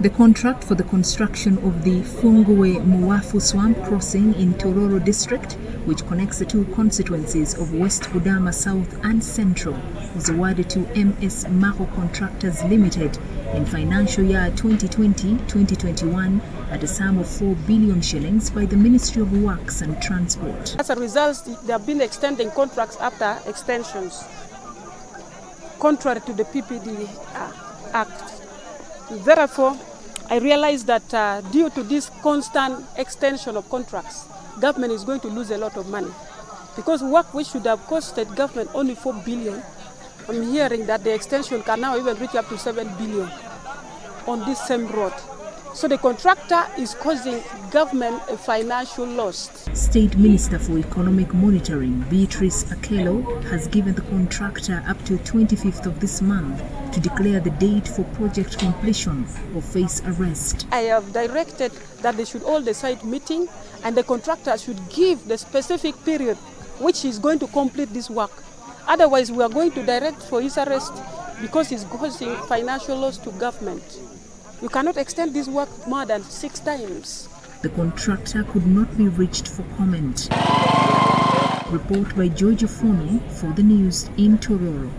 The contract for the construction of the Fungue Muafu Swamp crossing in Tororo district, which connects the two constituencies of West Budama South and Central, was awarded to MS Maho Contractors Limited in financial year 2020-2021 at a sum of 4 billion shillings by the Ministry of Works and Transport. As a result, they have been extending contracts after extensions, contrary to the PPD uh, Act. Therefore, I realize that uh, due to this constant extension of contracts, government is going to lose a lot of money. Because work which should have costed government only 4 billion, I'm hearing that the extension can now even reach up to 7 billion on this same road. So the contractor is causing government a financial loss. State Minister for Economic Monitoring, Beatrice Akelo, has given the contractor up to 25th of this month to declare the date for project completion or face arrest. I have directed that they should hold the site meeting and the contractor should give the specific period which is going to complete this work. Otherwise, we are going to direct for his arrest because he's causing financial loss to government. You cannot extend this work more than six times. The contractor could not be reached for comment. Report by George Fono for the news in Tororo.